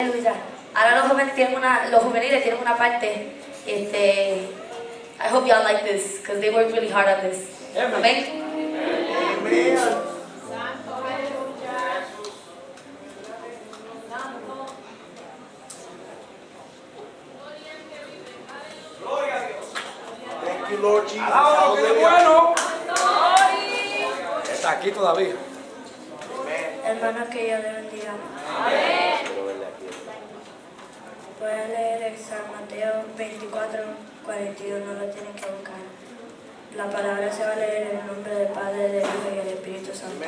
Aleluya. Ahora los jóvenes tienen una, los juveniles tienen una parte, este, I hope y'all like this, because they worked really hard on this. Amén. Thank you, Lord Jesus. Bueno. Está aquí todavía. Hermanos, que Dios le bendiga. Voy a leer el San Mateo 24, 42, no lo tienen que buscar. La palabra se va a leer en el nombre del Padre, del Hijo y del Espíritu Santo.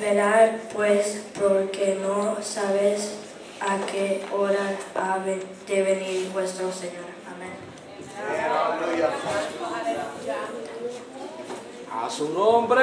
Velad pues, porque no sabes a qué hora ha de venir vuestro Señor. Amén. A su nombre.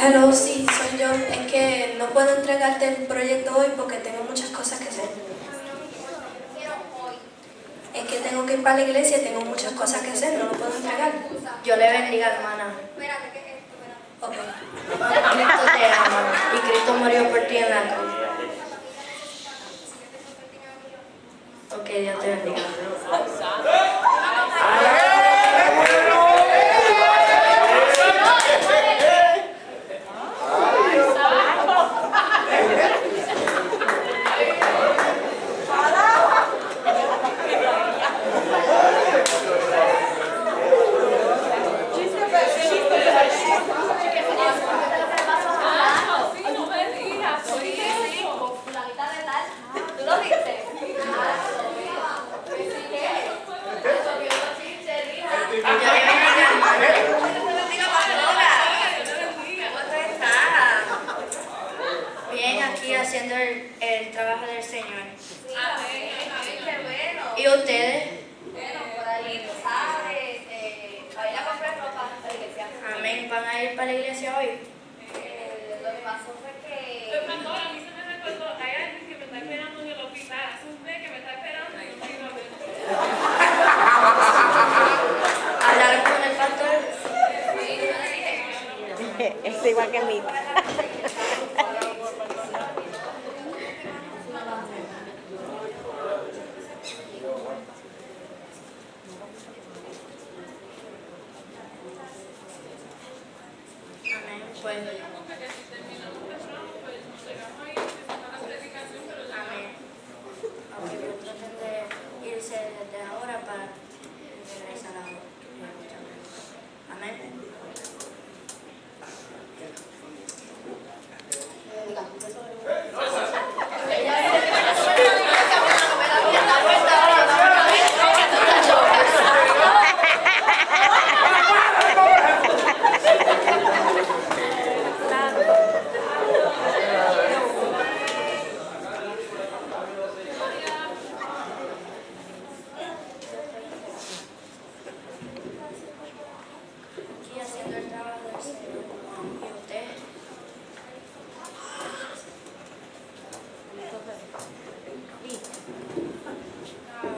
Hello, sí, soy yo. Es que no puedo entregarte el proyecto hoy porque tengo muchas cosas que hacer. Es que tengo que ir para la iglesia y tengo muchas cosas que hacer, no lo puedo entregar. Yo le bendiga, hermana. Ok. Cristo te ama y Cristo murió por ti en la cruz. Ok, Dios te bendiga. ¿Tú lo viste? Dios le bendiga, hermana. ¿Cómo está? Bien, aquí haciendo el, el trabajo del Señor. Qué bueno. ¿Y ustedes? Bueno, por ahí, sabes, eh, para ir a comprar ropa a la iglesia. Amén. ¿Van a ir para la iglesia hoy? Eh, lo que pasó fue que... Pues, pastor, a mí se me recordó, hay alguien que me está esperando en el hospital, hace un mes que me está esperando y no tengo a ver. ¿Hablaron con el pastor? Es igual que mí. Amén. Pues, amén. Ok, pues traten de irse desde ahora para regresar a Amén. Aquí haciendo el trabajo del Señor. ¿Y usted?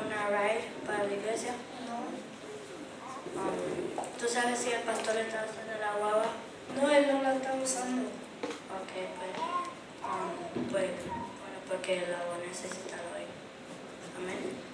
¿Una ride para la iglesia? Um, ¿Tú sabes si el pastor está haciendo la guagua? No, él no la está usando. Ok, pues, um, pues, bueno, porque la voy a necesitar hoy. Amén.